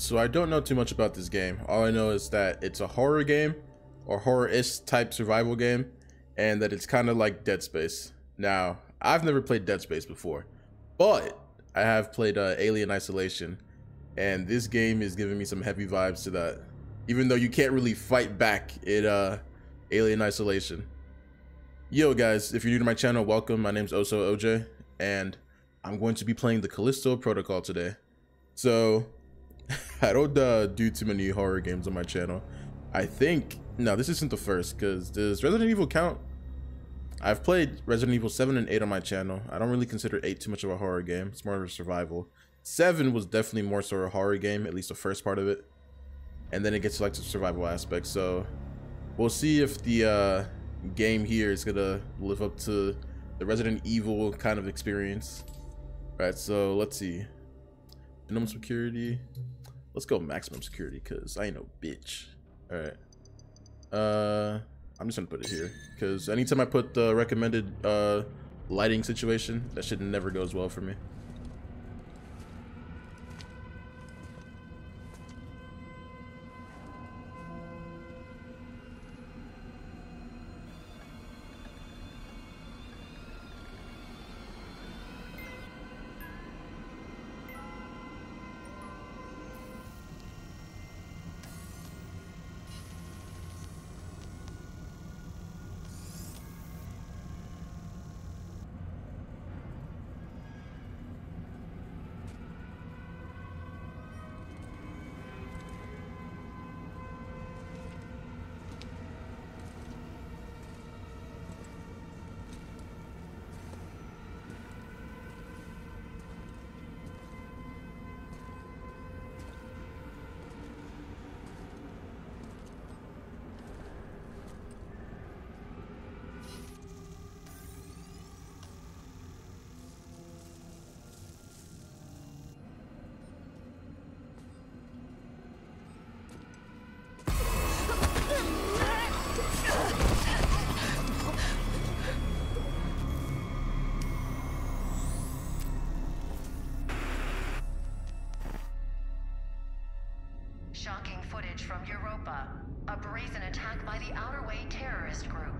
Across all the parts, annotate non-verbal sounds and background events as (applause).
So I don't know too much about this game. All I know is that it's a horror game or horror-ish type survival game and that it's kind of like Dead Space. Now, I've never played Dead Space before, but I have played uh, Alien Isolation and this game is giving me some heavy vibes to that. Even though you can't really fight back in uh, Alien Isolation. Yo guys, if you're new to my channel, welcome. My name's OhSo OJ and I'm going to be playing the Callisto Protocol today. So, (laughs) I don't uh, do too many horror games on my channel. I think, no, this isn't the first, because does Resident Evil count? I've played Resident Evil 7 and 8 on my channel. I don't really consider 8 too much of a horror game. It's more of a survival. 7 was definitely more of a horror game, at least the first part of it. And then it gets like the survival aspect. So we'll see if the uh, game here is going to live up to the Resident Evil kind of experience. All right, so let's see. Minimum security. Let's go maximum security because I ain't no bitch. All right. Uh, I'm just gonna put it here because anytime I put the recommended uh lighting situation, that shit never goes well for me. Shocking footage from Europa. A brazen attack by the Outer Way terrorist group,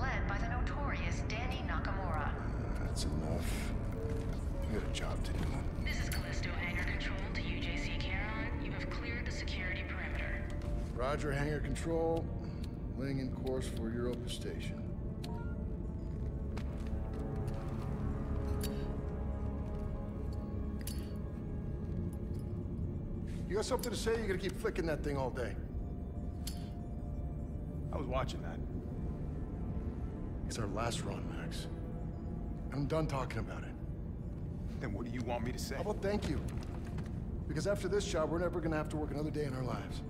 led by the notorious Dani Nakamura. That's enough. You got a job to do. This is Callisto Hangar Control to UJC Charon. You have cleared the security perimeter. Roger, hangar control. Laying in course for Europa Station. Got something to say? You're gonna keep flicking that thing all day. I was watching that. It's our last run, Max. I'm done talking about it. Then what do you want me to say? How about thank you? Because after this job, we're never gonna have to work another day in our lives.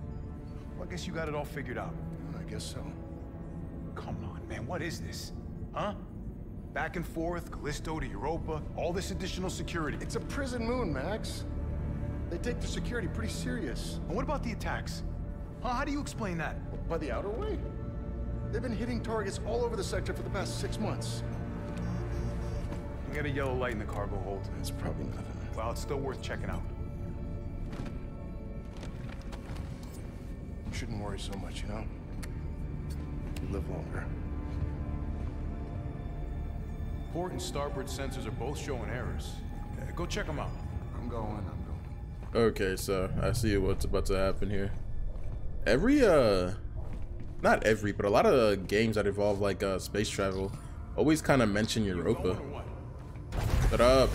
Well, I guess you got it all figured out. I guess so. Come on, man, what is this? Huh? Back and forth, Callisto to Europa, all this additional security. It's a prison moon, Max. They take their security pretty serious. And what about the attacks? Huh? How do you explain that? By the outer way? They've been hitting targets all over the sector for the past six months. You got a yellow light in the cargo hold. That's probably nothing. Well, it's still worth checking out. You shouldn't worry so much, you know? You live longer. Port and starboard sensors are both showing errors. Uh, go check them out. I'm going, I'm going. Okay, so I see what's about to happen here. Every uh not every, but a lot of uh, games that involve like uh space travel always kind of mention Europa. What? Shut up.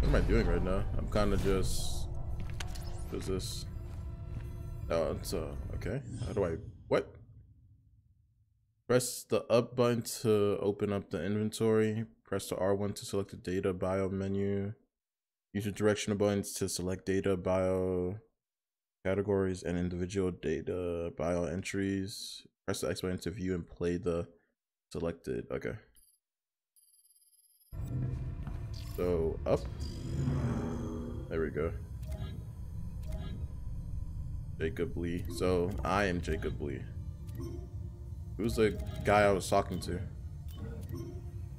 What am I doing right now? I'm kind of just. What's this? Oh, it's uh. Okay. How do I? What? Press the up button to open up the inventory. Press the R1 to select the data bio menu. Use the directional buttons to select data bio categories and individual data bio entries. Press the X button to view and play the selected. Okay. So up. There we go. Jacob Lee. So I am Jacob Lee. Who's the guy I was talking to?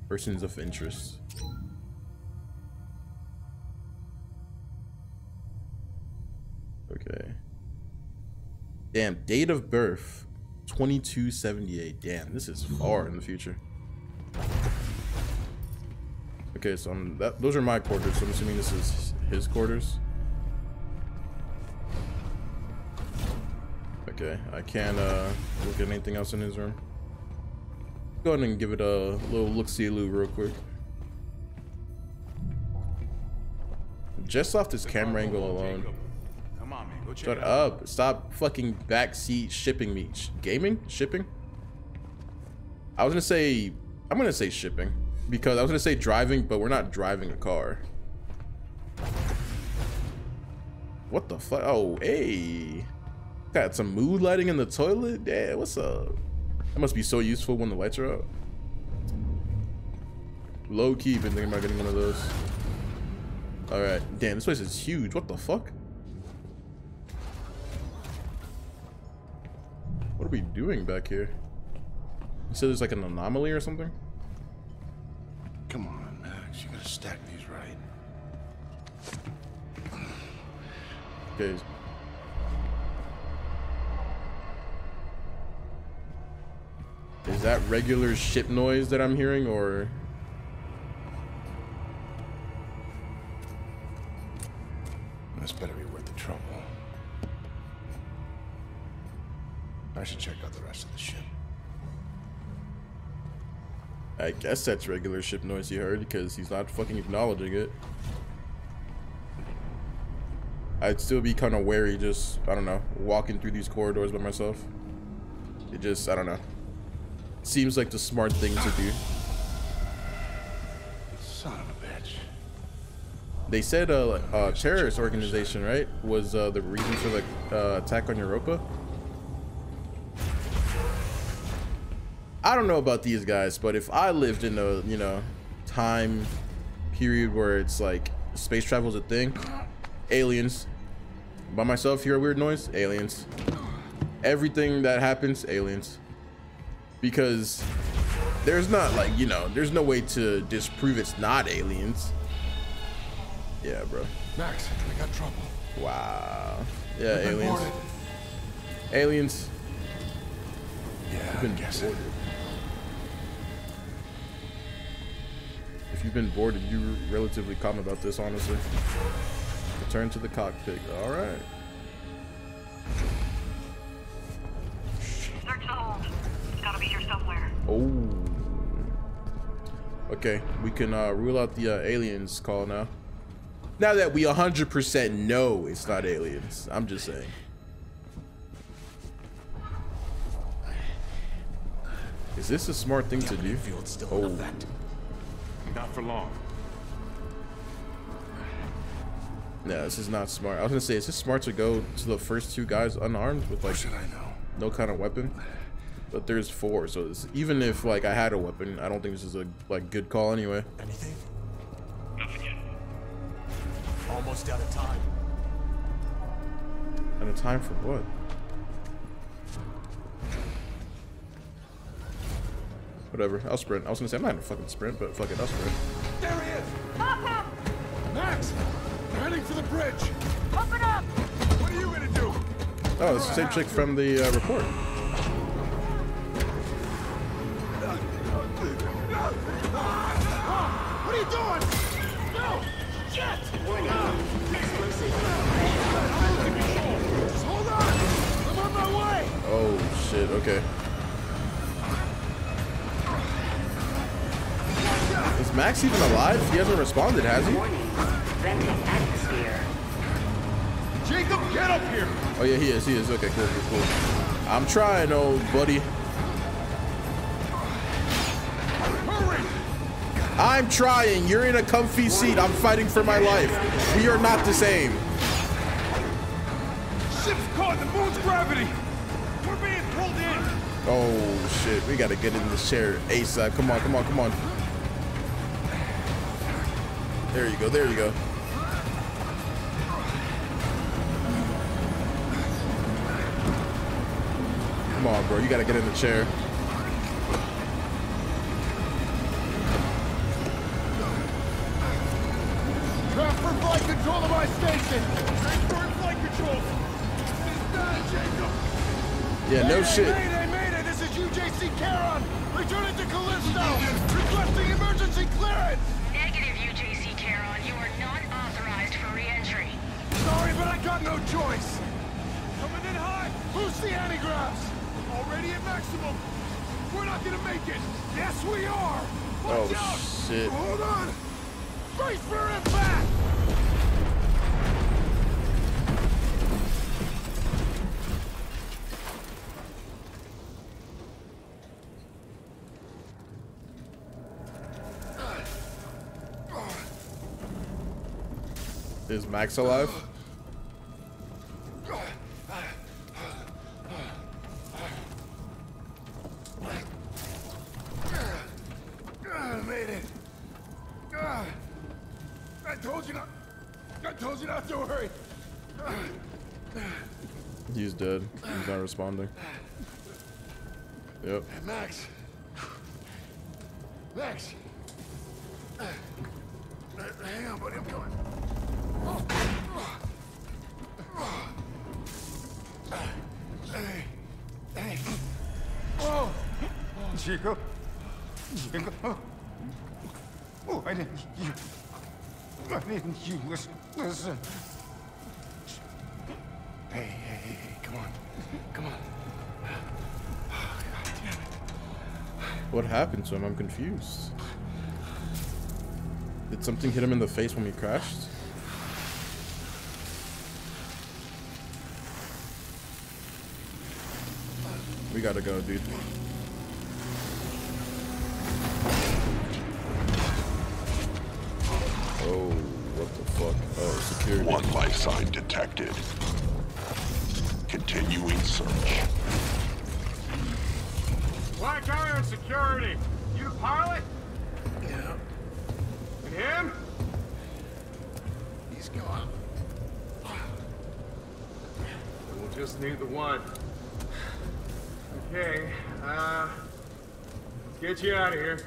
Persons of interest. Okay. Damn, date of birth, 2278. Damn, this is far in the future. Okay, so I'm, that, those are my quarters, so I'm assuming this is his quarters. Okay, I can't uh, look at anything else in his room. Go ahead and give it a little look-see loo real quick. Just off this camera angle alone. Come on, man. Go check Shut up. Stop fucking backseat shipping me. Gaming? Shipping? I was gonna say, I'm gonna say shipping. Because I was gonna say driving, but we're not driving a car. What the fuck? Oh, hey. Got some mood lighting in the toilet? Yeah, what's up? That must be so useful when the lights are out. Low key, been thinking about getting one of those. Alright. Damn, this place is huge. What the fuck? What are we doing back here? You said there's like an anomaly or something? Come on, Max. You gotta stack these right. Okay. Is that regular ship noise that I'm hearing or This better be worth the trouble. I should check out the rest of the ship. I guess that's regular ship noise he heard because he's not fucking acknowledging it. I'd still be kind of wary just, I don't know, walking through these corridors by myself. It just, I don't know. Seems like the smart thing to do. Son of a bitch. They said a, a terrorist organization, right, was uh, the reason for the uh, attack on Europa. I don't know about these guys, but if I lived in a you know time period where it's like space travel is a thing, aliens. By myself, hear a weird noise, aliens. Everything that happens, aliens. Because there's not like you know, there's no way to disprove it's not aliens. Yeah, bro. Max, I got trouble. Wow. Yeah, Been aliens. Aliens. Yeah, You've I been guess boarded. If you've been boarded, you're relatively calm about this, honestly. Return to the cockpit. All right. Oh. Okay, we can uh, rule out the uh, aliens call now. Now that we 100% know it's not aliens, I'm just saying. Is this a smart thing to do? Oh, Not for long. no, this is not smart. I was gonna say, is this smart to go to the first two guys unarmed with like should I know? no kind of weapon? But there's four, so it's, even if like I had a weapon, I don't think this is a like good call anyway. Anything? Nothing yet. Almost out of time. Out of time for what? Whatever, I'll sprint. I was gonna say I'm not gonna fucking sprint, but fuck it, I'll sprint. There he is! Max! We're heading for the bridge! Open up! What are you gonna do? Oh, it's the same chick from the uh, report. What are you doing? No! Shit! Just hold on! I'm on my way! Oh shit, okay. Is Max even alive? He hasn't responded, has he? Atmosphere. Jacob, get up here! Oh yeah, he is, he is. Okay, cool, cool, cool. I'm trying, old buddy. I'm trying. You're in a comfy seat. I'm fighting for my life. We are not the same. Ship's caught in the moon's gravity! We're being pulled in! Oh shit, we gotta get in the chair ASAP. Come on, come on, come on. There you go, there you go. Come on, bro, you gotta get in the chair. Yeah, no Mayday, shit. Mayday, Mayday, this is UJC Charon. Returning to Callisto. Requesting emergency clearance. Negative, UJC Charon. You are not authorized for re-entry. Sorry, but I got no choice. Coming in hot. Who's the anti-graphs? Already at maximum. We're not gonna make it. Yes, we are. Watch Oh, out. shit. Hold on. Brace for impact. Is Max alive? Made it. I told you not. I told you not to worry. He's dead. He's not responding. Yep. Max. Max. Hang on, buddy. I'm coming. Oh. Chico? Chico? Oh, I didn't. You. I didn't. You listen. Listen. Hey, uh, hey, hey, hey, come on. Come on. Oh, God damn it. What happened to him? I'm confused. Did something hit him in the face when we crashed? We gotta go, dude. Oh, what the fuck? Oh, security. One life sign detected. Continuing search. Black Iron Security. You the pilot? Yeah. And him? He's gone. We'll just need the one. Okay, uh... Let's get you out of here.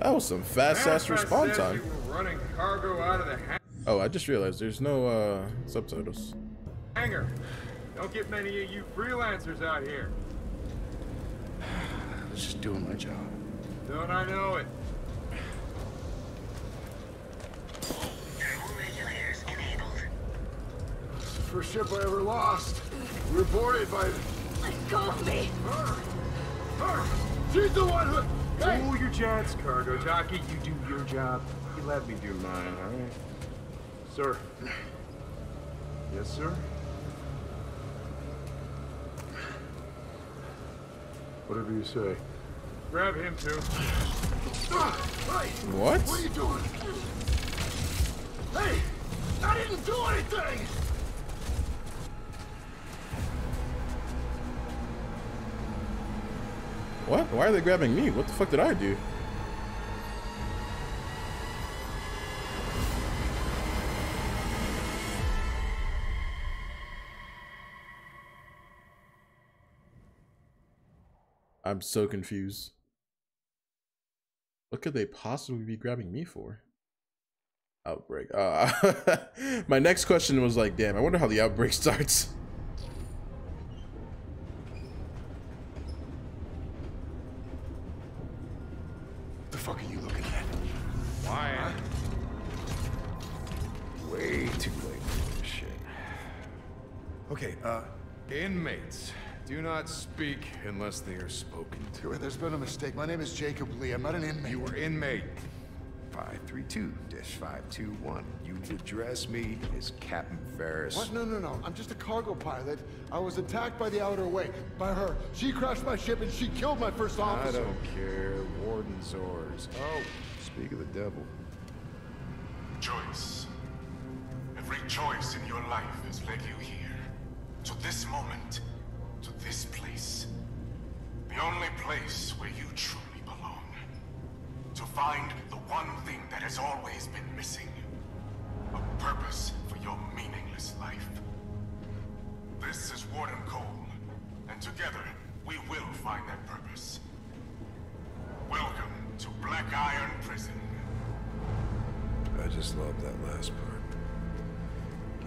That was some fast ass Manifest response time. You were running cargo out of the ha- Oh, I just realized there's no uh, subtitles. Hangar, Don't get many of you freelancers out here. I was (sighs) just doing my job. Don't I know it? Regulators enabled. First ship I ever lost. We were boarded by Let go of me. her. Her. She's the one who. Hey. Cool your jets, cargo jockey. You do your job. You let me do mine, all right? Sir. Yes, sir? Whatever you say. Grab him, too. What? What are you doing? Hey! I didn't do anything! What? Why are they grabbing me? What the fuck did I do? I'm so confused. What could they possibly be grabbing me for? Outbreak. Uh, (laughs) my next question was like, damn, I wonder how the outbreak (laughs) starts. Okay, uh, inmates. Do not speak unless they are spoken to. There's been a mistake. My name is Jacob Lee. I'm not an inmate. You were inmate. 532-521. You address me as Captain Ferris. What? No, no, no. I'm just a cargo pilot. I was attacked by the Outer Way. By her. She crashed my ship and she killed my first officer. I don't care. Warden's orders. Oh, speak of the devil. Choice. Every choice in your life has led you here. To this moment. To this place. The only place where you truly belong. To find the one thing that has always been missing. A purpose for your meaningless life. This is Warden Cole. And together, we will find that purpose. Welcome to Black Iron Prison. I just love that last part.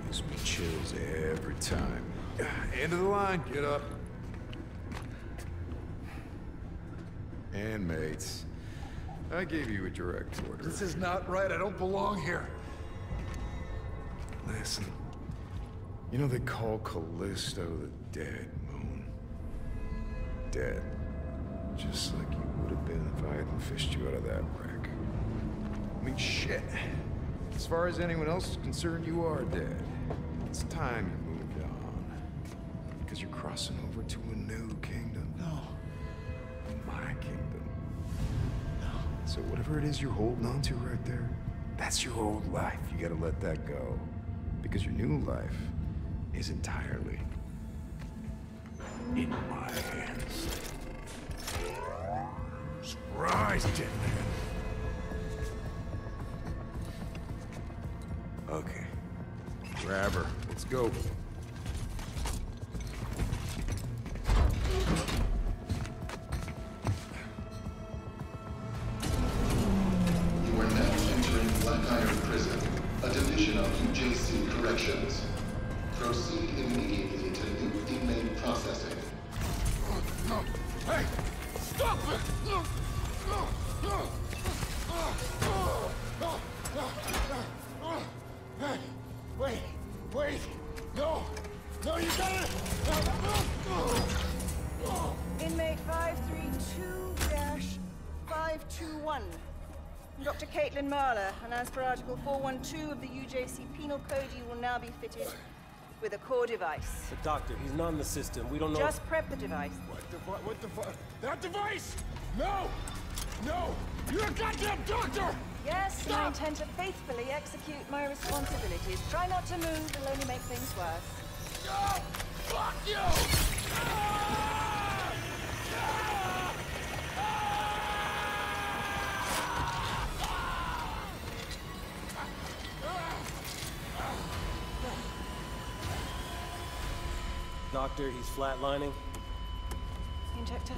Gives me chills every time. (sighs) End of the line. Get up. And mates, I gave you a direct order. This is not right. I don't belong here. Listen. You know they call Callisto the dead moon. Dead. Just like you would have been if I hadn't fished you out of that wreck. I mean, shit. As far as anyone else is concerned, you are dead. It's time you moved on. Because you're crossing over to a new kingdom. No. My kingdom. No. So whatever it is you're holding on to right there, that's your old life. You gotta let that go. Because your new life is entirely in my hands. Surprise, Dead Man. Okay. Grab her. Let's go. Per Article 412 of the UJC Penal Code, you will now be fitted with a core device. The doctor, he's not in the system. We don't know. Just prep the device. What the fuck? What the fuck? That device! No! No! You're a goddamn doctor! Yes, and I intend to faithfully execute my responsibilities. Try not to move, it'll only make things worse. No! Fuck you! Doctor, he's flatlining. Injector.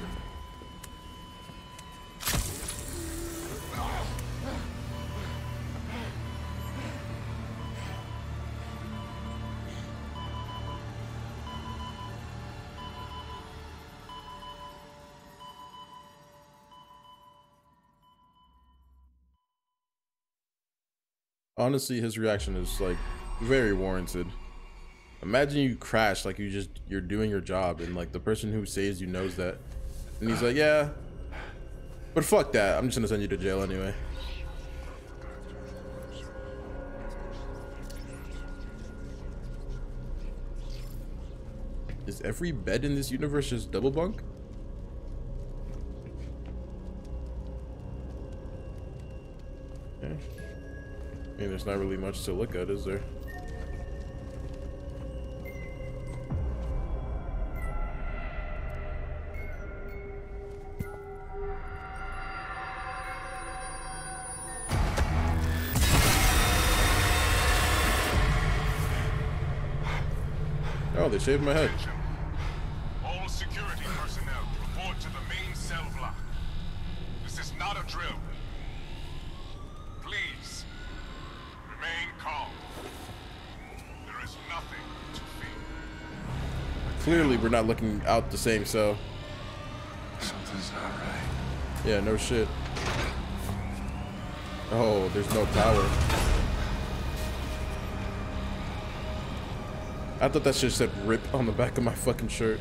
Honestly, his reaction is like very warranted. Imagine you crash like you just you're doing your job and like the person who saves you knows that. And he's like, "Yeah. But fuck that. I'm just to send you to jail anyway." Is every bed in this universe just double bunk? Okay. I mean, there's not really much to look at, is there? They shaved my head. All security personnel report to the main cell block. This is not a drill. Please, remain calm. There is nothing to fear. Clearly, we're not looking out the same, so. Something's not right. Yeah, no shit. Oh, there's no power. I thought that shit said rip on the back of my fucking shirt.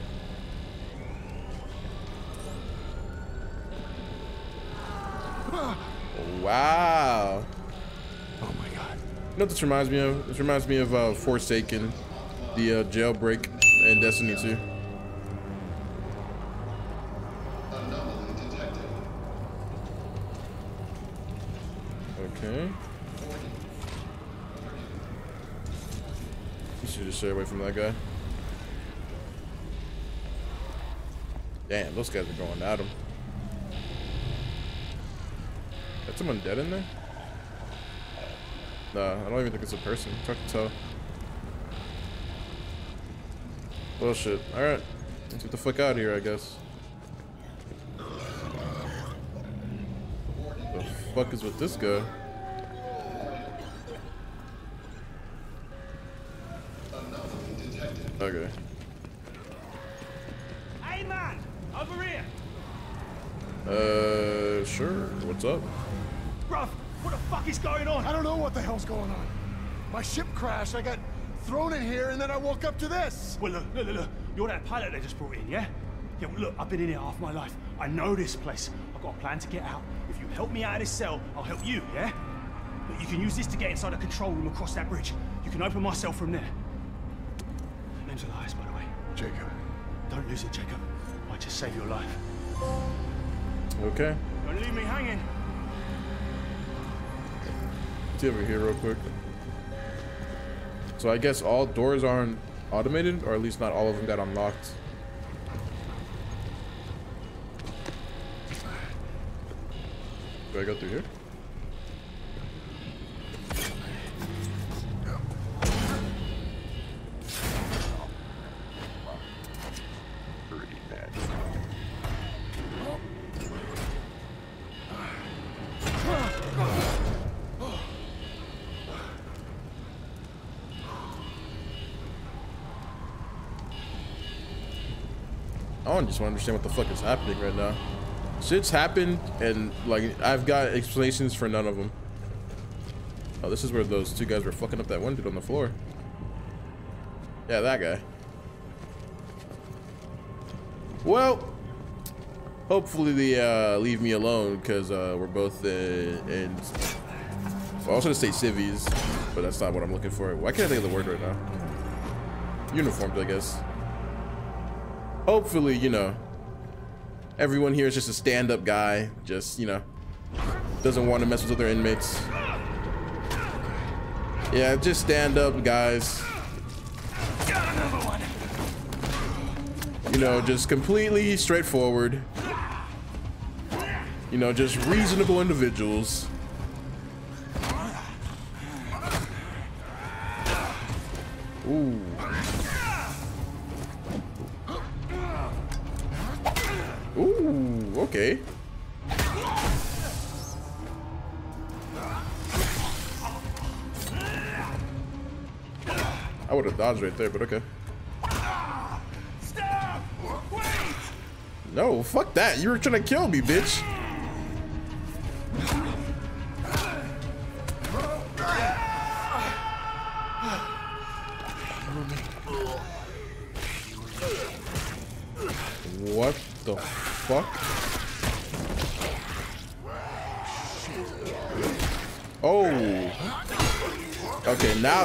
Wow. Oh my god. You know what this reminds me of? This reminds me of uh, Forsaken, the uh, jailbreak in Destiny 2. Okay. Should just stay away from that guy. Damn, those guys are going at him. Got someone dead in there? Nah, I don't even think it's a person. It's hard to tell. Bullshit. Alright. Let's get the fuck out of here, I guess. The fuck is with this guy? Okay. Hey man, over here. Uh, sure. What's up? Bruv, what the fuck is going on? I don't know what the hell's going on. My ship crashed. I got thrown in here, and then I woke up to this. Well, look, look, look. You're that pilot they just brought in, yeah? Yeah, well, look, I've been in here half my life. I know this place. I've got a plan to get out. If you help me out of this cell, I'll help you, yeah? But you can use this to get inside the control room across that bridge. You can open myself from there. Jacob. Don't lose it, Jacob. I just save your life. Okay. Don't leave me hanging. See over here real quick. So I guess all doors aren't automated, or at least not all of them got unlocked. Do I go through here? I just want to understand what the fuck is happening right now. Shit's happened, and like I've got explanations for none of them. Oh, this is where those two guys were fucking up that one dude on the floor. Yeah, that guy. Well, hopefully they uh, leave me alone because uh, we're both uh, in. I was gonna say civvies, but that's not what I'm looking for. Why can't I think of the word right now? Uniformed, I guess. Hopefully, you know, everyone here is just a stand-up guy, just, you know, doesn't want to mess with other inmates. Yeah, just stand up, guys. You know, just completely straightforward. You know, just reasonable individuals. Ooh. Okay. I would have dodged right there, but okay. Stop! Wait! No, fuck that. You were trying to kill me, bitch.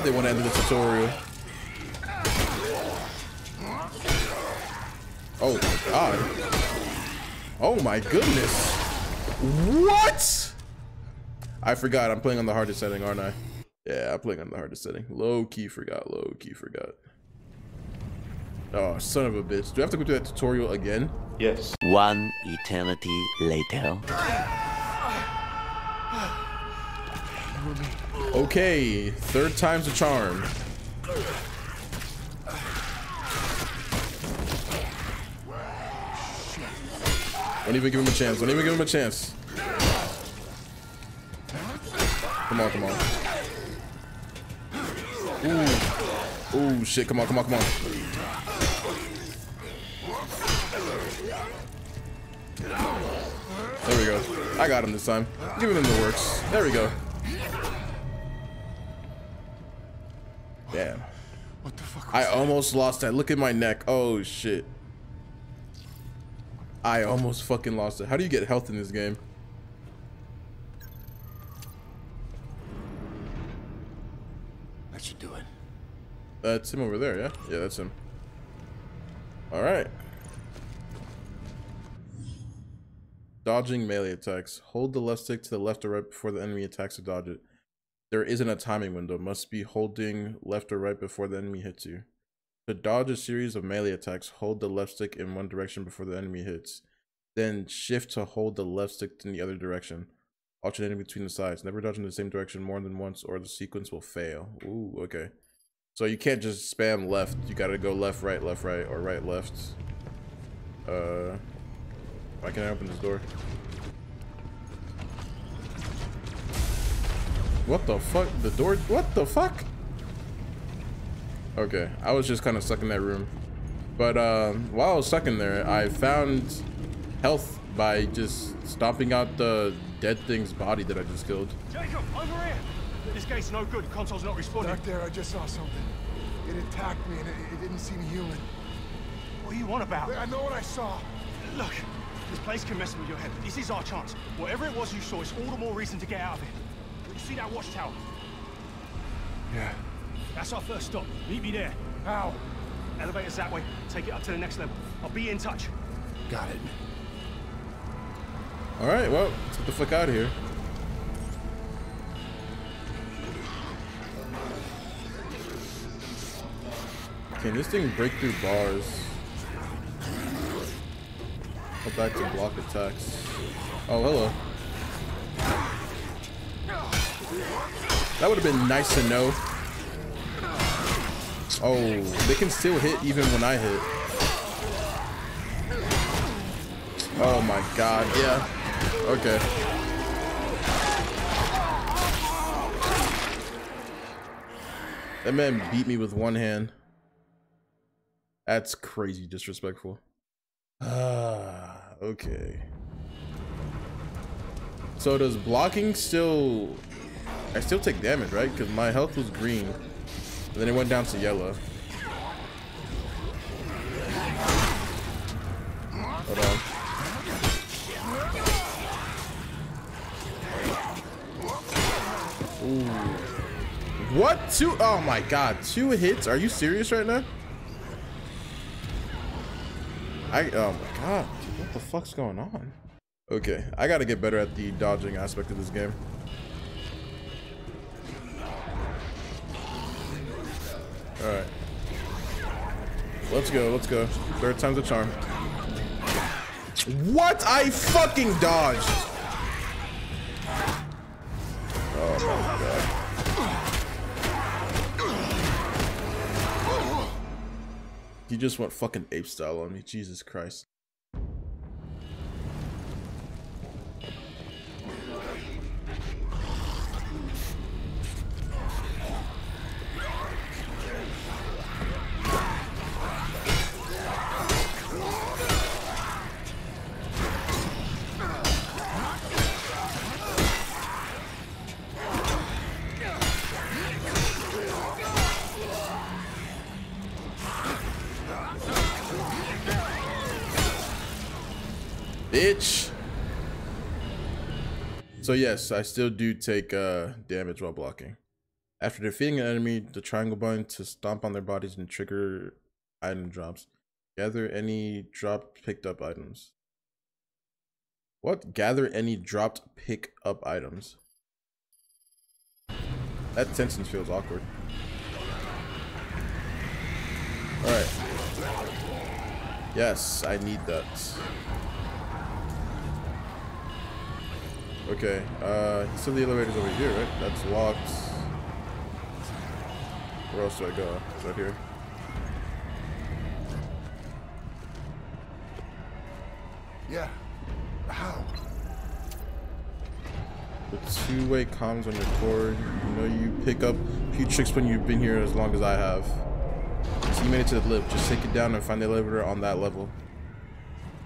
They want to end the tutorial. Oh my god. Oh my goodness. What? I forgot. I'm playing on the hardest setting, aren't I? Yeah, I'm playing on the hardest setting. Low key forgot. Low key forgot. Oh, son of a bitch. Do I have to go through that tutorial again? Yes. One eternity later. (sighs) Okay, third time's a charm. Don't even give him a chance. Don't even give him a chance. Come on, come on. Ooh. Ooh, shit. Come on, come on, come on. There we go. I got him this time. Giving him the works. There we go. Damn. What the fuck? I almost lost that. Look at my neck. Oh, shit. I almost fucking lost it. How do you get health in this game? That should do it. Uh, that's him over there, yeah? Yeah, that's him. Alright. Dodging melee attacks. Hold the left stick to the left or right before the enemy attacks to dodge it. There isn't a timing window. Must be holding left or right before the enemy hits you. To dodge a series of melee attacks, hold the left stick in one direction before the enemy hits. Then shift to hold the left stick in the other direction. Alternating between the sides. Never dodge in the same direction more than once or the sequence will fail. Ooh, okay. So you can't just spam left. You gotta go left, right, left, right, or right, left. Uh, why can't I open this door? What the fuck? The door? What the fuck? Okay, I was just kind of stuck in that room. But um, while I was stuck in there, I found health by just stomping out the dead thing's body that I just killed. Jacob, over here! This gate's no good. Console's not responding. Back there, I just saw something. It attacked me and it, it didn't seem human. What do you want about? I know what I saw. Look, this place can mess with your head. This is our chance. Whatever it was you saw, it's all the more reason to get out of here. See that watchtower? Yeah. That's our first stop. Meet me there. How? Elevator's that way. Take it up to the next level. I'll be in touch. Got it. All right, well, let's get the fuck out of here. Can this thing break through bars? Go back to block attacks. Oh, hello. That would have been nice to know. Oh, they can still hit even when I hit. Oh my god, yeah. Okay. That man beat me with one hand. That's crazy disrespectful. Ah, okay. So does blocking still... I still take damage, right? Because my health was green. And then it went down to yellow. Hold on. Ooh. What? Two? Oh my god. Two hits? Are you serious right now? I, oh my god. What the fuck's going on? Okay, I gotta get better at the dodging aspect of this game. Alright. Let's go, let's go. Third time's a charm. What? I fucking dodged! Oh my god. He just went fucking ape style on me. Jesus Christ. So yes, I still do take uh, damage while blocking. After defeating an enemy, the triangle button to stomp on their bodies and trigger item drops. Gather any dropped picked up items. What? Gather any dropped pick up items. That tension feels awkward. Alright. Yes, I need that. Okay, uh, so the elevator's over here, right? That's locked. Where else do I go? It's right here. Yeah. How? The two-way comms on your cord. You know you pick up a few tricks when you've been here as long as I have. So you made it to the lift. Just take it down and find the elevator on that level.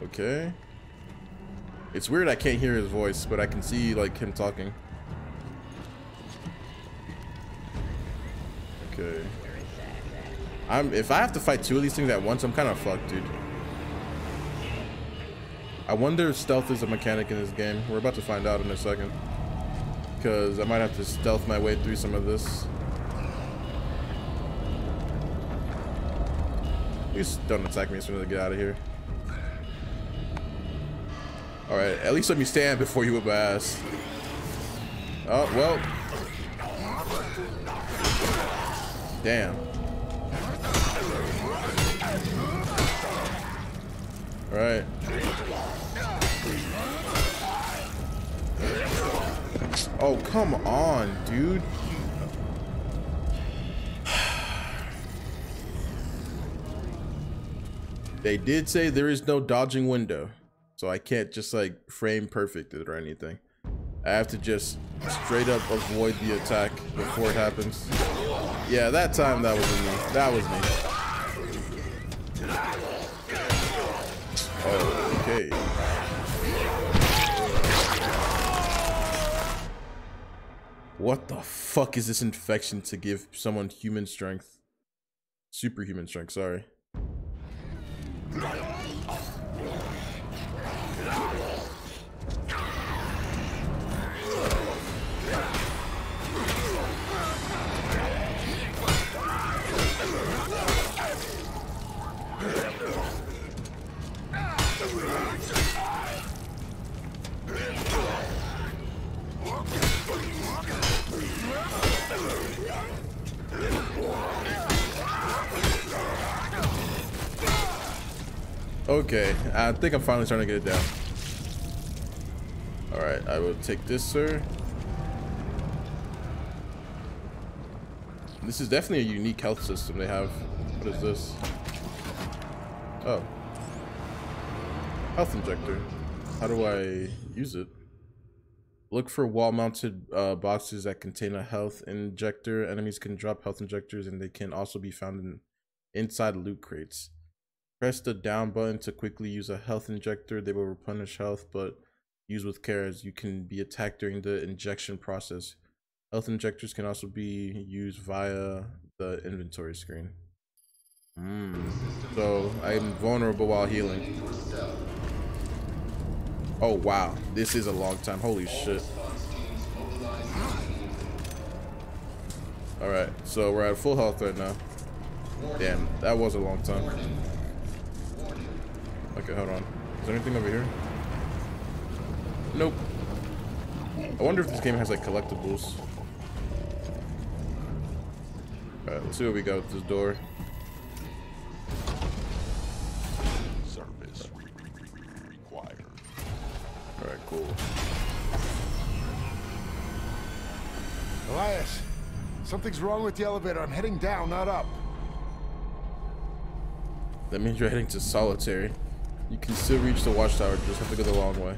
Okay. It's weird I can't hear his voice, but I can see like him talking. Okay. I'm if I have to fight two of these things at once, I'm kind of fucked, dude. I wonder if stealth is a mechanic in this game. We're about to find out in a second. Because I might have to stealth my way through some of this. Please don't attack me as soon as I get out of here. Alright, at least let me stand before you whip ass. Oh, well. Damn. Alright. Oh, come on, dude. (sighs) They did say there is no dodging window. So I can't just like frame perfect it or anything. I have to just straight up avoid the attack before it happens. Yeah, that time that was me. That was me. Okay. What the fuck is this infection to give someone human strength? Superhuman strength, sorry. Okay, I think I'm finally starting to get it down. Alright, I will take this, sir. This is definitely a unique health system they have. What is this? Oh. Health injector. How do I use it? Look for wall-mounted uh, boxes that contain a health injector. Enemies can drop health injectors and they can also be found in inside loot crates. Press the down button to quickly use a health injector. They will replenish health, but use with care as you can be attacked during the injection process. Health injectors can also be used via the inventory screen. Mm. So I'm vulnerable while healing. Oh wow, this is a long time. Holy shit. Alright, so we're at full health right now. Damn, that was a long time. Okay, hold on. Is there anything over here? Nope. I wonder if this game has like collectibles. Alright, let's see what we got with this door. Service required. Alright, cool. Elias, something's wrong with the elevator. I'm heading down, not up. That means you're heading to solitary. You can still reach the watchtower, just have to go the long way.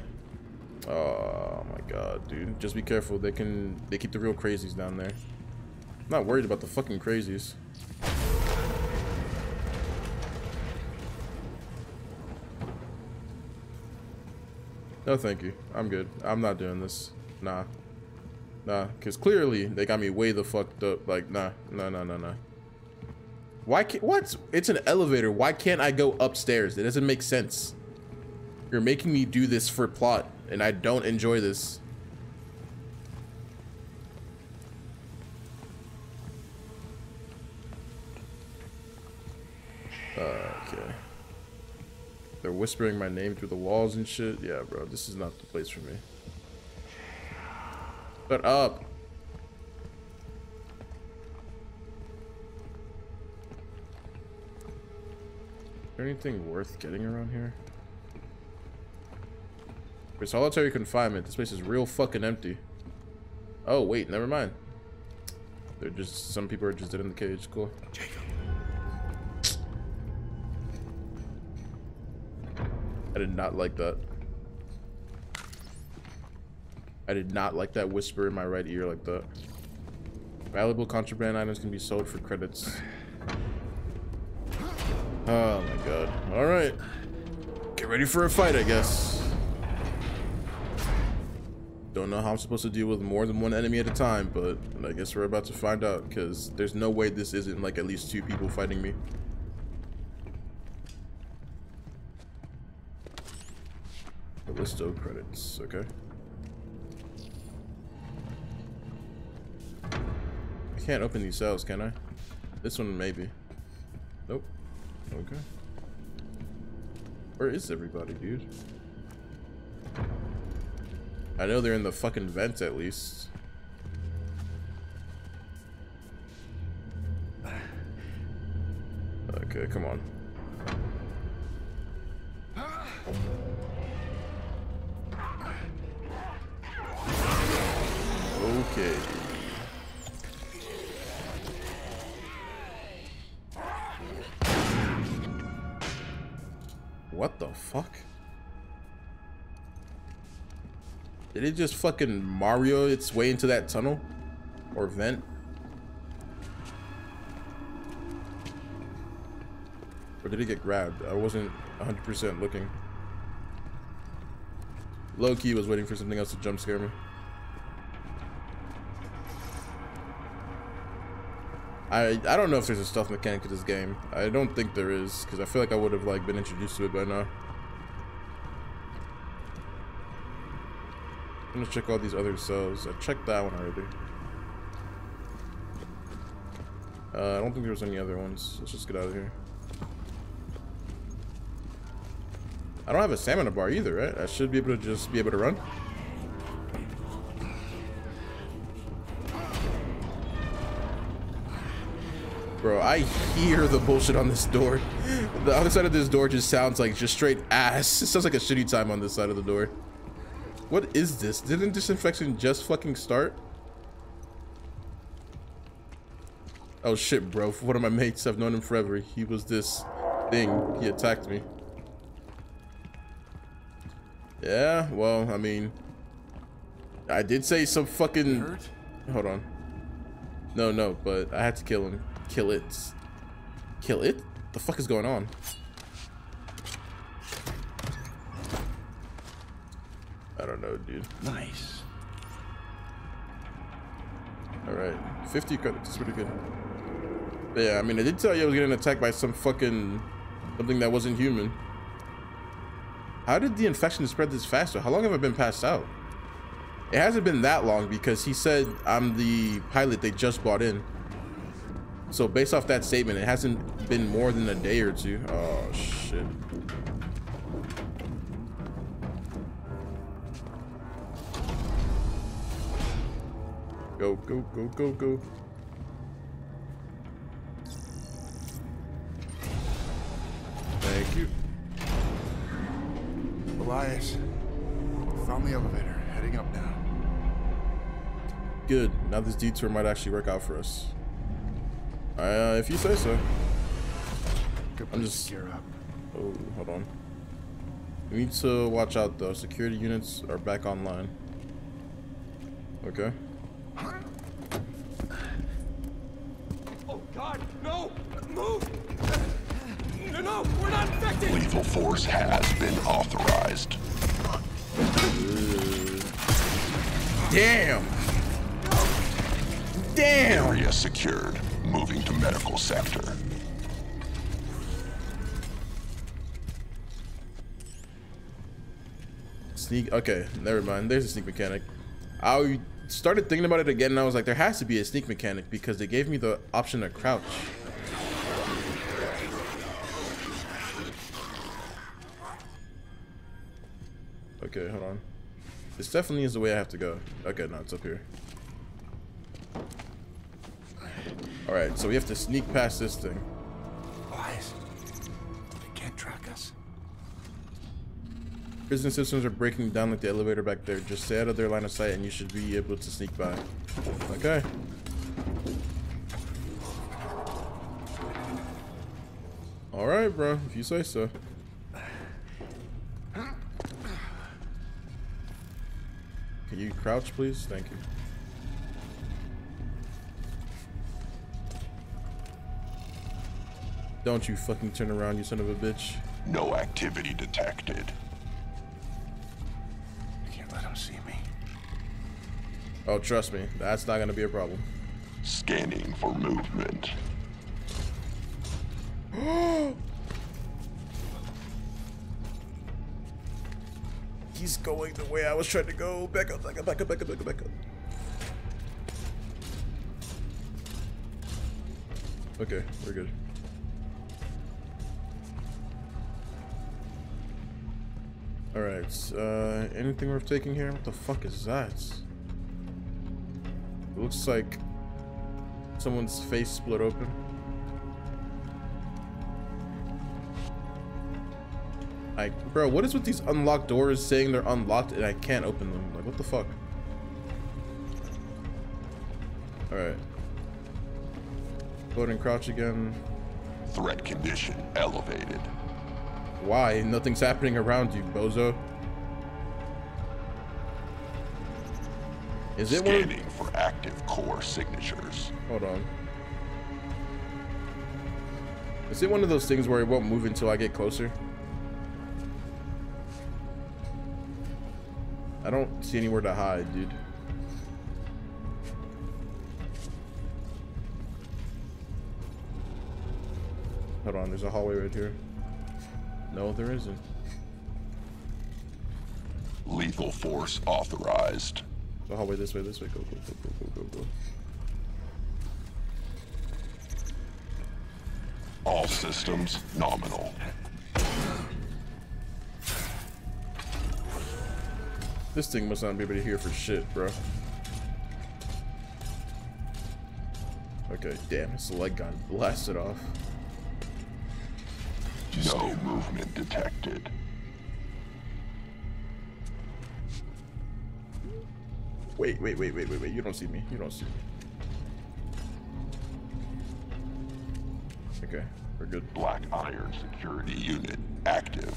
Oh my god, dude. Just be careful. They can they keep the real crazies down there. I'm not worried about the fucking crazies. No, thank you. I'm good. I'm not doing this. Nah. Nah, because clearly they got me way the fucked up. Like, nah, nah, nah, nah, nah. Why can't, what? It's an elevator. Why can't I go upstairs? It doesn't make sense. You're making me do this for plot, and I don't enjoy this. Uh, okay. They're whispering my name through the walls and shit. Yeah, bro, this is not the place for me. Shut up. There anything worth getting around here? For solitary confinement, this place is real fucking empty. Oh, wait, never mind. They're just, some people are just dead in the cage. Cool. Jacob. I did not like that. I did not like that whisper in my right ear like that. Valuable contraband items can be sold for credits. Oh my god. Alright. Get ready for a fight, I guess. Don't know how I'm supposed to deal with more than one enemy at a time, but I guess we're about to find out, because there's no way this isn't like at least two people fighting me. Callisto credits, okay. I can't open these cells, can I? This one maybe. Nope. Okay. Where is everybody, dude? I know they're in the fucking vent at least. (sighs) Okay, come on. Okay. What the fuck? Did it just fucking Mario its way into that tunnel? Or vent? Or did it get grabbed? I wasn't 100% looking. Low key was waiting for something else to jump scare me. I I don't know if there's a stealth mechanic to this game. I don't think there is because I feel like I would have like been introduced to it by now. I'm gonna check all these other cells. I checked that one already. Uh, I don't think there was any other ones. Let's just get out of here. I don't have a stamina bar either, right? I should be able to just be able to run. Bro, I hear the bullshit on this door. The other side of this door just sounds like just straight ass. It sounds like a shitty time on this side of the door. What is this? Didn't disinfection just fucking start? Oh shit, bro. One of my mates, I've known him forever. He was this thing. He attacked me. Yeah, well, I mean, I did say some fucking. Hold on. No, no, but I had to kill him. Kill it. Kill it? The fuck is going on? I don't know, dude. Nice. Alright. 50 credits is pretty good. But yeah, I mean, I did tell you I was getting attacked by some fucking... Something that wasn't human. How did the infection spread this faster? How long have I been passed out? It hasn't been that long because he said I'm the pilot they just brought in. So based off that statement, it hasn't been more than a day or two. Oh, shit. Go, go, go, go, go. Thank you. Elias, found the elevator. Heading up now. Good. Now this detour might actually work out for us. Uh, if you say so. I'm just gear up. Oh, hold on. We need to watch out though. Security units are back online. Okay. Oh God, no! Move! No, no, we're not infected! Lethal force has been authorized. Damn! Damn! Area secured. Moving to medical sector. Sneak. Okay, never mind. There's a sneak mechanic. I started thinking about it again, and I was like, there has to be a sneak mechanic because they gave me the option to crouch. Okay, hold on. This definitely is the way I have to go. Okay, no, it's up here. Alright, so we have to sneak past this thing. Elias, they can't track us. Prison systems are breaking down like the elevator back there. Just stay out of their line of sight and you should be able to sneak by. Okay. Alright, bro. If you say so. Can you crouch, please? Thank you. Don't you fucking turn around, you son of a bitch. No activity detected. You can't let them see me. Oh, trust me. That's not gonna be a problem. Scanning for movement. (gasps) He's going the way I was trying to go. Back up, back up, back up, back up, back up, back up. Okay, we're good. Alright, uh, anything worth taking here? What the fuck is that? It looks like someone's face split open. Like, bro, what is with these unlocked doors saying they're unlocked and I can't open them? Like, what the fuck? Alright. Go ahead and crouch again. Threat condition elevated. Why? Nothing's happening around you, bozo. Is it one Scanning for active core signatures. Hold on. Is it one of those things where it won't move until I get closer? I don't see anywhere to hide, dude. Hold on, there's a hallway right here. No, there isn't. Lethal force authorized. The hallway this way, this way. Go, go, go, go, go, go, go. All systems nominal. This thing must not be able to hear for shit, bro. Okay, damn, it's his leg got blasted off. No movement detected. Wait, wait, wait, wait, wait, wait. You don't see me. You don't see me. Okay, we're good. Black Iron security unit active.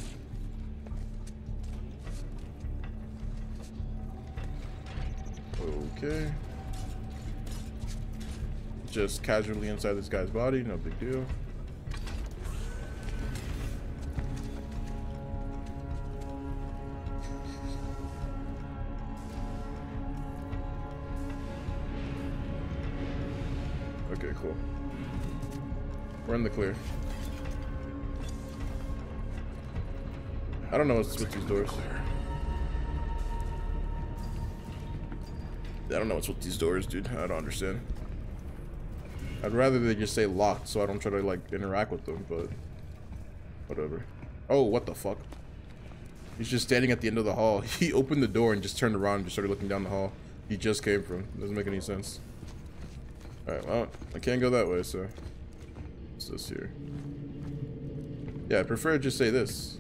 Okay. Just casually inside this guy's body, no big deal. Clear. I don't know what's with these doors. I don't know what's with these doors, dude. I don't understand. I'd rather they just say locked so I don't try to like interact with them, but whatever. Oh, what the fuck? He's just standing at the end of the hall. (laughs) He opened the door and just turned around and just started looking down the hall he just came from. Doesn't make any sense. Alright, well, I can't go that way, so what's this here? Yeah, I prefer to just say this.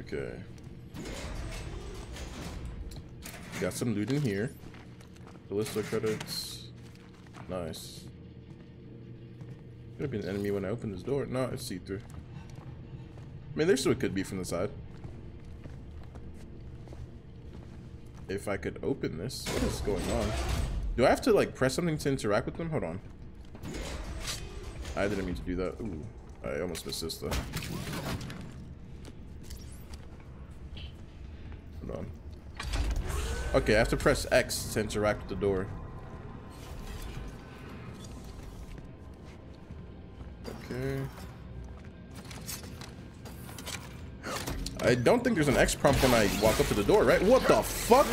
Okay. Got some loot in here. Callisto credits. Nice. Could have been an enemy when I opened this door. No, it's see-through. I mean, there still could be from the side. If I could open this. What is going on? Do I have to, like, press something to interact with them? Hold on. I didn't mean to do that. Ooh. I almost missed this, though. Hold on. Okay, I have to press X to interact with the door. Okay. I don't think there's an X prompt when I walk up to the door, right? What the fuck?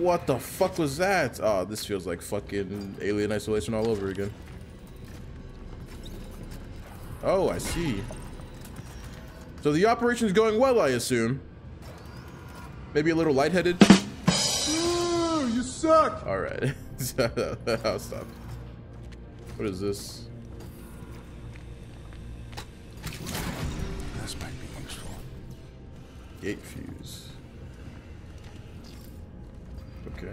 What the fuck was that? Oh, this feels like fucking Alien Isolation all over again. Oh, I see. So the operation's going well, I assume. Maybe a little lightheaded. Ooh, you suck. All right. (laughs) I'll stop. What is? This Gate fuse. Okay.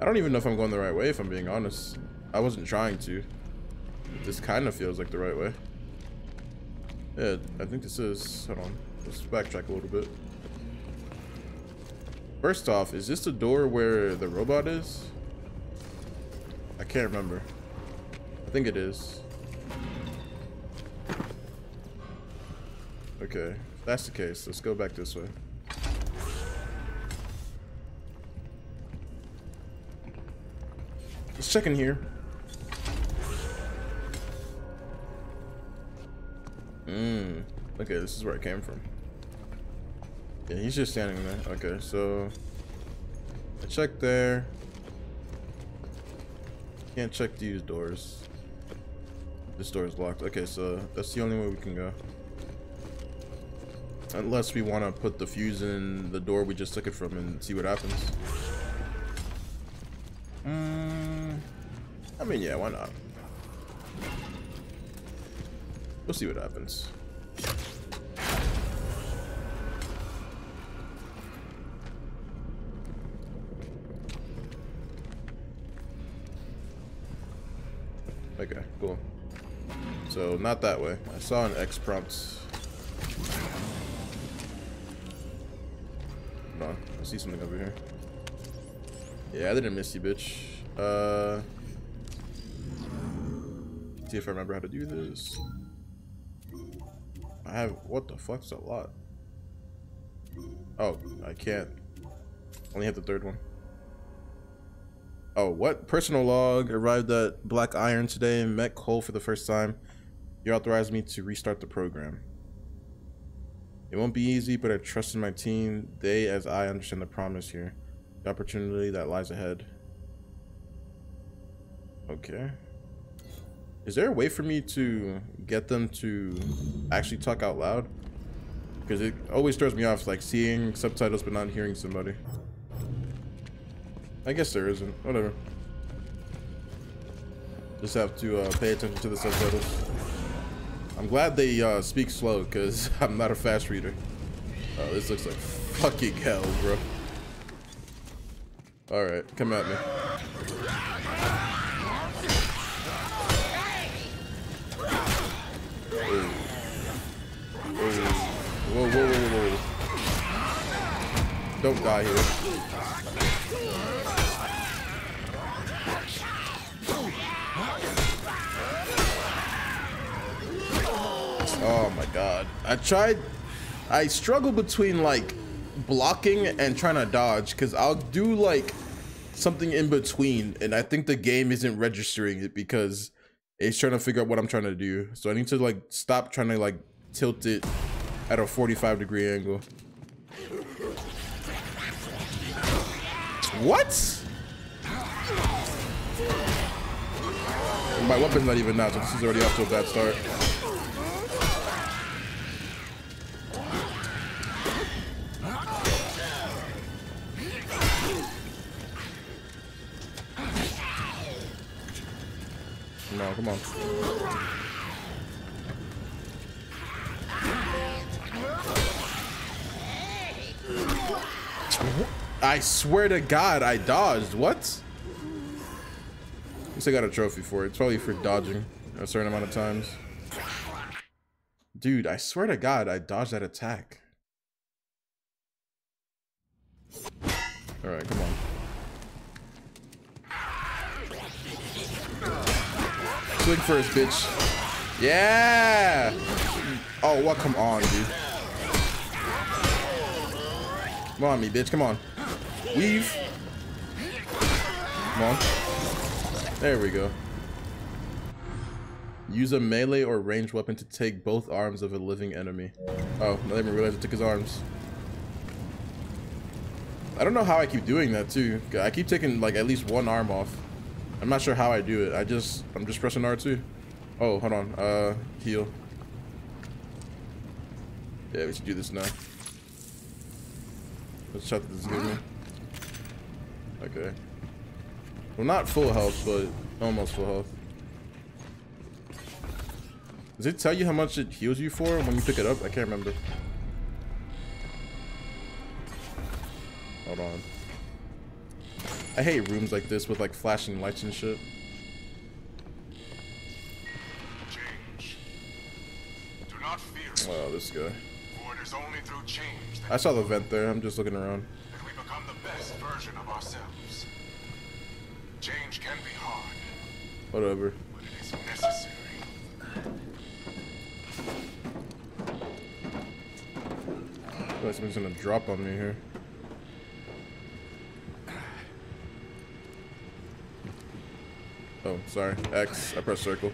I don't even know if I'm going the right way, if I'm being honest. I wasn't trying to. This kind of feels like the right way. Yeah, I think this is... Hold on. Let's backtrack a little bit. First off, is this the door where the robot is? I can't remember. I think it is. Okay, if that's the case, let's go back this way. Let's check in here. Mmm. Okay, this is where I came from. Yeah, he's just standing there. Okay, so I checked there. Can't check these doors. This door is locked. Okay, so that's the only way we can go. Unless we want to put the fuse in the door we just took it from and see what happens. Mm, I mean, yeah, why not? We'll see what happens. Okay, cool. So, not that way. I saw an X prompt. I see something over here. Yeah, I didn't miss you, bitch. Uh, see if I remember how to do this. I have what the fuck's a lot? Oh, I can't. Only have the third one. Oh, what? Personal log. Arrived at Black Iron today and met Cole for the first time. You authorized me to restart the program. It won't be easy, but I trust in my team. They, as I, understand the promise here. The opportunity that lies ahead. Okay. Is there a way for me to get them to actually talk out loud? Because it always throws me off, like seeing subtitles but not hearing somebody. I guess there isn't. Whatever. Just have to uh, pay attention to the subtitles. I'm glad they uh, speak slow, because (laughs) I'm not a fast reader. Oh, this looks like fucking hell, bro. Alright, come at me. Ooh. Whoa, whoa, whoa, whoa. Don't die here. Oh my god. I tried I struggle between like blocking and trying to dodge because I'll do like something in between and I think the game isn't registering it because it's trying to figure out what I'm trying to do. So I need to like stop trying to like tilt it at a 45 degree angle. What? My weapon's not even out, so this is already off to a bad start. No, come on. I swear to God, I dodged. What? At least I got a trophy for it. It's probably for dodging a certain amount of times. Dude, I swear to God, I dodged that attack. Alright, come on. Swing first, bitch. Yeah! Oh, what? Come on, dude. Come on, me, bitch. Come on. Weave. Come on. There we go. Use a melee or ranged weapon to take both arms of a living enemy. Oh, I didn't even realize it took his arms. I don't know how I keep doing that too. I keep taking like at least one arm off. I'm not sure how I do it. I just, I'm just pressing R2. Oh, hold on. Uh, heal. Yeah, we should do this now. Let's check this give me. Okay. Well, not full health, but almost full health. Does it tell you how much it heals you for when you pick it up? I can't remember. Hold on. I hate rooms like this with like flashing lights and shit. Change. Do not fear. Oh, this guy. For it is only through change that I saw the vent there. I'm just looking around. that we become the best version of ourselves. Change can be hard, Whatever. but it is necessary. I feel like something's gonna drop on me here. Oh, sorry. X. I pressed circle.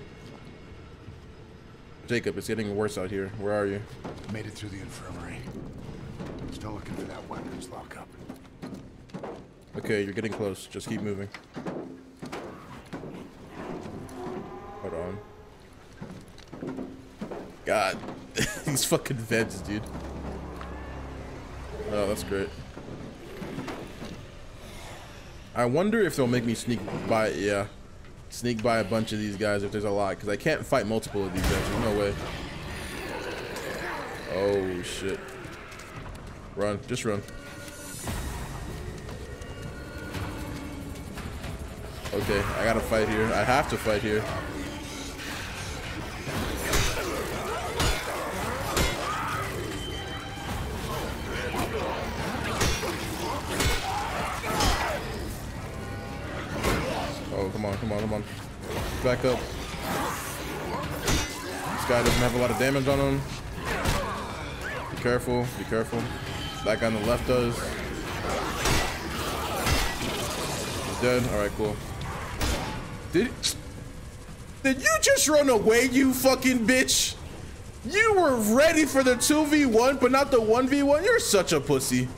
Jacob, it's getting worse out here. Where are you? Made it through the infirmary. Still looking for that weapons lockup. Okay, you're getting close. Just keep moving. Hold on. God. (laughs) These fucking vents, dude. Oh, that's great. I wonder if they'll make me sneak by, yeah. Sneak by a bunch of these guys if there's a lot, because I can't fight multiple of these guys. There's no way. Oh, shit. Run. Just run. Okay, I gotta fight here. I have to fight here. Oh, come on, come on, come on. Back up. This guy doesn't have a lot of damage on him. Be careful. Be careful. That guy on the left does. He's dead. All right, cool. Did did you just run away, you fucking bitch? You were ready for the 2v1, but not the 1v1? You're such a pussy.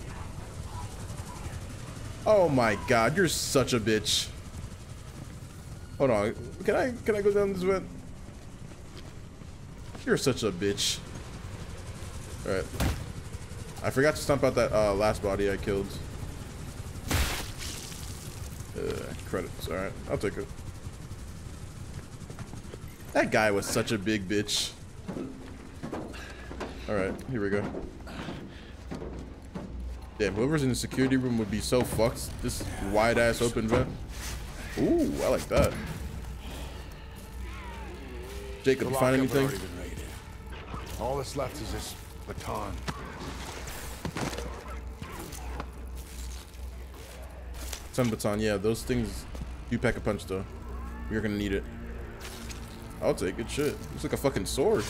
Oh my god, you're such a bitch. Hold on. Can I can I go down this vent? You're such a bitch. Alright. I forgot to stomp out that uh, last body I killed. Uh, credits. Alright, I'll take it. That guy was such a big bitch. Alright, here we go. Damn, whoever's in the security room would be so fucked. This wide ass open vent. Ooh, I like that. Jacob, you find anything? All that's left is this baton. Stun baton, yeah, those things do pack a punch though. You're gonna need it. I'll take it, shit. Looks like a fucking sword.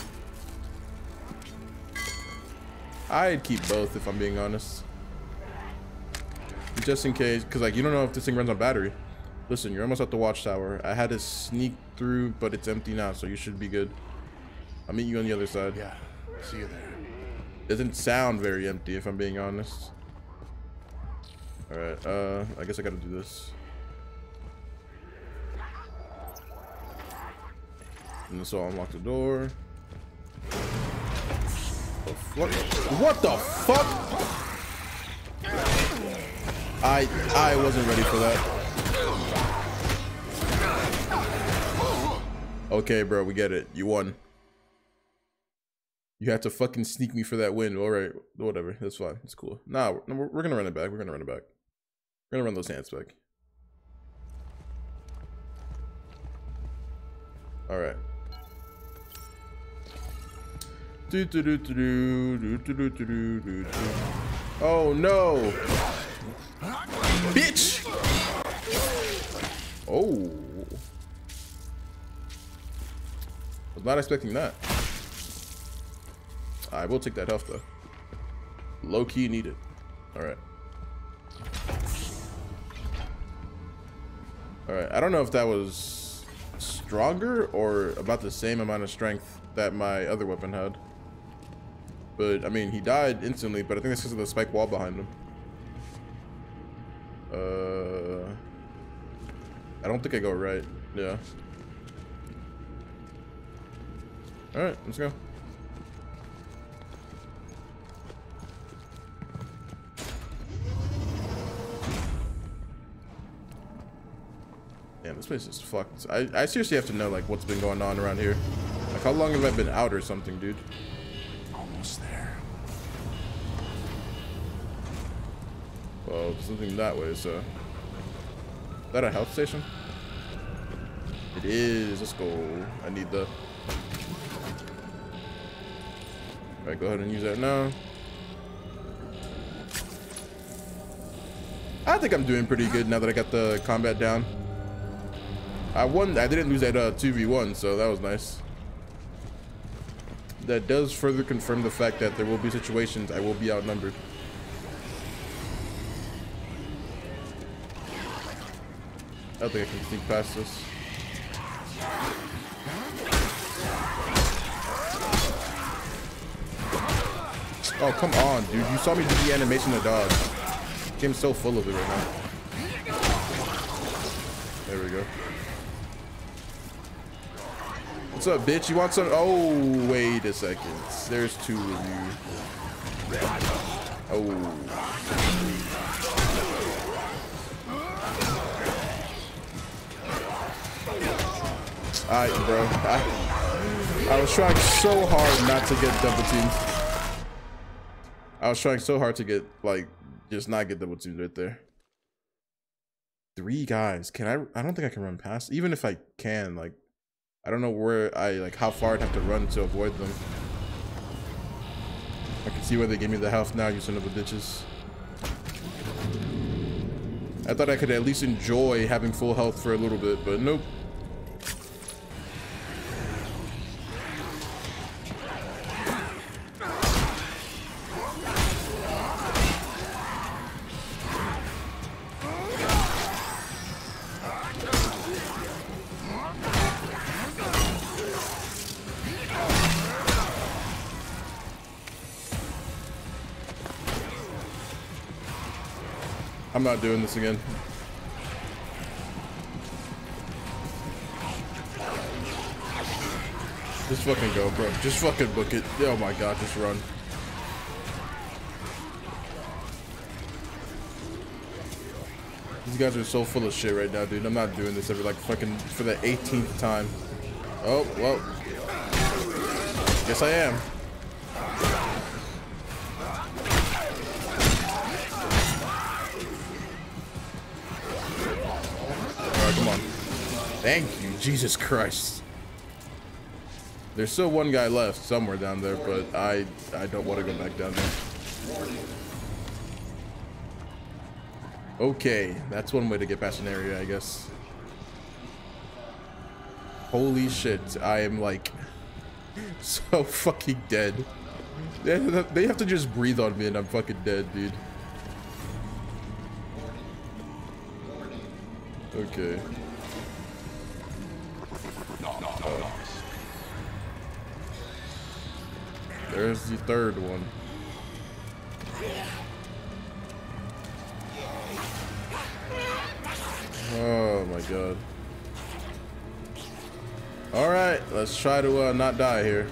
I'd keep both if I'm being honest. Just in case, because like you don't know if this thing runs on battery. Listen, you're almost at the watchtower. I had to sneak through, but it's empty now, so you should be good. I'll meet you on the other side. Yeah, see you there. Doesn't sound very empty, if I'm being honest. All right, uh, I guess I gotta do this. And this will unlock the door. What? What the fuck? I I wasn't ready for that. Okay, bro, we get it. You won. You have to fucking sneak me for that win. All right, whatever. That's fine. It's cool. Nah, we're, we're gonna run it back. We're gonna run it back. We're gonna run those hands back. All right. Oh no! Bitch! Oh. Was not expecting that. I will take that health though. Low key needed. Alright. Alright, I don't know if that was stronger or about the same amount of strength that my other weapon had. But, I mean, he died instantly, but I think that's because of the spike wall behind him. Uh, I don't think I go right. Yeah. Alright, let's go. Damn, this place is fucked. I, I seriously have to know, like, what's been going on around here. Like, how long have I been out or something, dude? Almost there. Well, something that way, so. Is that a health station? It is. Let's go. I need the. Go ahead and use that now. I think I'm doing pretty good now that I got the combat down. I won. I didn't lose that uh, 2v1, so that was nice. That does further confirm the fact that there will be situations I will be outnumbered. I don't think I can sneak past this. Oh, come on, dude. You saw me do the animation of dodge. Game's so full of it right now. There we go. What's up, bitch? You want some? Oh, wait a second. There's two of you. Oh. Alright, bro. I, I was trying so hard not to get double teamed. I was trying so hard to get, like, just not get double teamed right there. Three guys. Can I? I don't think I can run past. Even if I can, like, I don't know where I, like, how far I'd have to run to avoid them. I can see why they gave me the health now, you son of a bitches. I thought I could at least enjoy having full health for a little bit, but nope. Doing this again. Just fucking go, bro. Just fucking book it. Oh my god, just run. These guys are so full of shit right now, dude. I'm not doing this every like fucking for the 18th time. Oh, well. Guess I am. Thank you, Jesus Christ. There's still one guy left somewhere down there, but I I don't want to go back down there. Okay, that's one way to get past an area, I guess. Holy shit, I am like (laughs) so fucking dead. They have to just breathe on me and I'm fucking dead, dude. Okay. There's the third one. Oh my god. Alright, let's try to uh, not die here.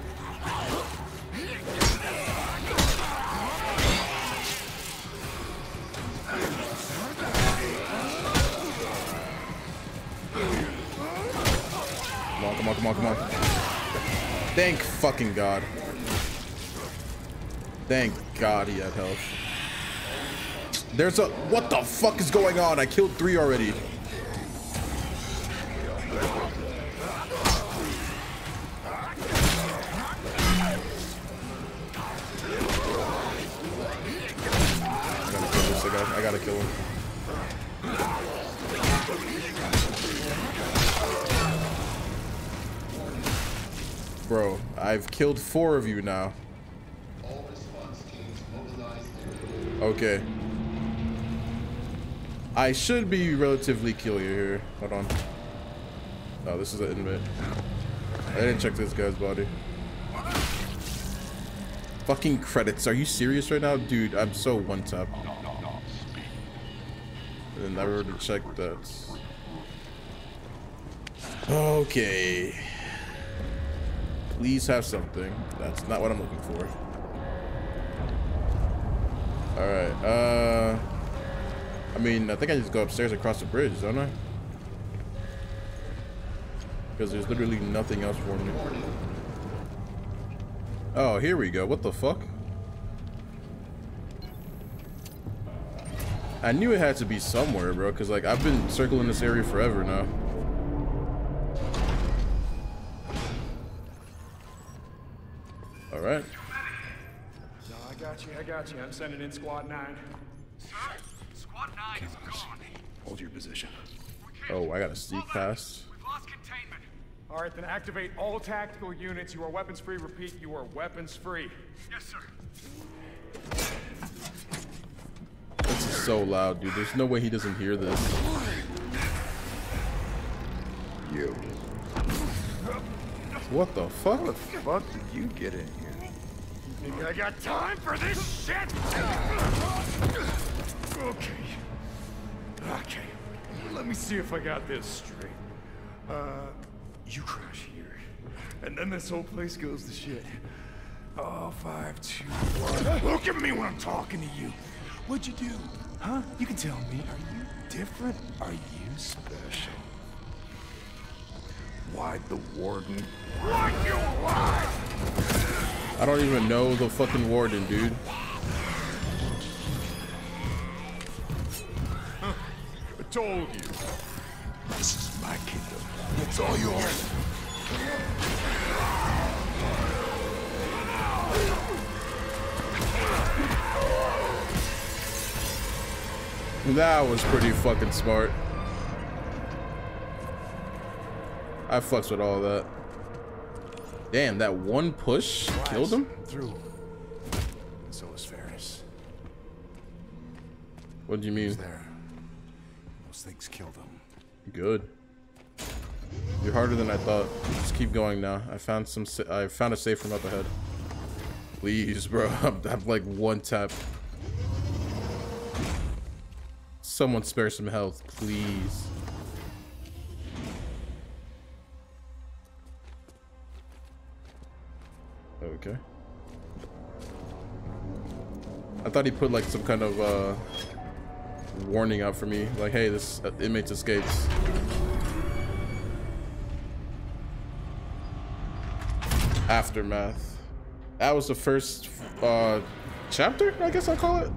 Come on, come on, come on, come on. Thank fucking god. Thank god he had health. There's a... What the fuck is going on? I killed three already. I gotta kill him. Bro, I've killed four of you now. Okay. I should be relatively clear here. Hold on. Oh, this is an inmate. I didn't check this guy's body. Fucking credits. Are you serious right now? Dude, I'm so one tap. And I already checked that. Okay. Please have something. That's not what I'm looking for. Alright, uh... I mean, I think I just go upstairs across the bridge, don't I? Because there's literally nothing else for me. Oh, here we go. What the fuck? I knew it had to be somewhere, bro, because, like, I've been circling this area forever now. Alright. No, I got you, I got you. I'm sending in Squad 9. Sir? Squad 9 is gone. Hold your position. Oh, I got a sneak pass. We've lost containment. All right, then activate all tactical units. You are weapons free. Repeat, you are weapons free. Yes, sir. This is so loud, dude. There's no way he doesn't hear this. You. What the fuck? How the fuck did you get in here? Think I got time for this shit? Okay. Okay. Let me see if I got this straight. Uh, you crash here. And then this whole place goes to shit. Oh, five, two, one. Look at me when I'm talking to you. What'd you do? Huh? You can tell me. Are you different? Are you special? Why'd the warden? Why'd you lie? I don't even know the fucking warden, dude. I told you. This is my kingdom. It's all yours. That was pretty fucking smart. I fucks with all that. Damn, that one push killed him? Through. So is Ferris. What do you mean? There. Those things killed him. Good. You're harder than I thought. Just keep going now. I found some. I found a safe room up ahead. Please, bro. (laughs) I'm, I'm like one tap. Someone spare some health, please. Okay. I thought he put like some kind of uh, warning out for me. Like, hey, this uh, escapes. Aftermath. That was the first uh, chapter, I guess I'll call it.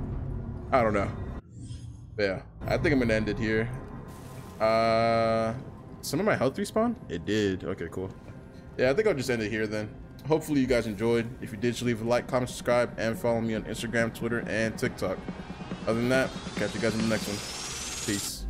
I don't know. But yeah, I think I'm gonna end it here. Uh, some of my health respawn? It did. Okay, cool. Yeah, I think I'll just end it here then. Hopefully you guys enjoyed. If you did, leave a like, comment, subscribe, and follow me on Instagram, Twitter, and TikTok. Other than that, catch you guys in the next one. Peace.